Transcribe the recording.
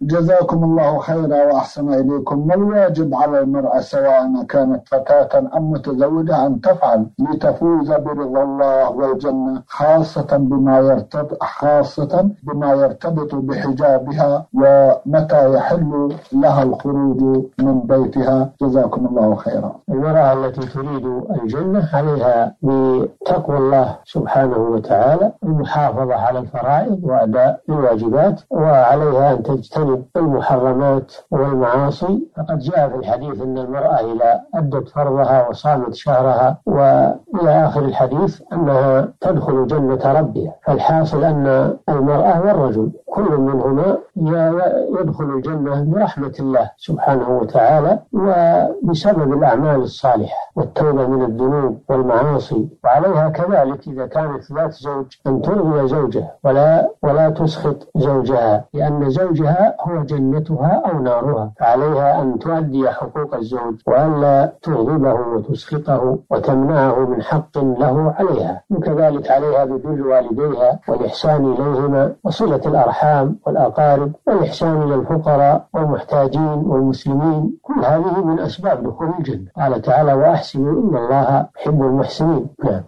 جزاكم الله خيرا وأحسن إليكم. ما الواجب على المرأة سواء كانت فتاة أم متزوجة أن تفعل لتفوز برضا الله والجنة خاصة بما يرتبط خاصة بما يرتبط بحجابها ومتى يحل لها الخروج من بيتها. جزاكم الله خيرا. المرأة التي تريد الجنة عليها بتقوى الله سبحانه وتعالى المحافظة على الفرائض وأداء الواجبات وعليها أن تجتنب تجتنب المحرمات والمعاصي فقد جاء في الحديث أن المرأة إذا أدت فرضها وصامت شهرها وإلى آخر الحديث أنها تدخل جنة ربها فالحاصل أن المرأة والرجل كل منهما يدخل الجنة برحمة الله سبحانه وتعالى وبسبب الأعمال الصالحة والتوبة من الذنوب والمعاصي وعليها كذلك إذا كانت ذات زوج أن ترضي زوجها ولا ولا تسخط زوجها لأن زوجها هو جنتها أو نارها فعليها أن تؤدي حقوق الزوج وألا تغضبه وتسخطه وتمنعه من حق له عليها وكذلك عليها ببر والديها والإحسان إليهما وصلة الأرحام والأقارب والإحسان إلى الفقراء والمحتاجين والمسلمين كل هذه من أسباب دخول الجنة. قال تعالى وأحسنوا إن الله يحب المحسنين. نعم.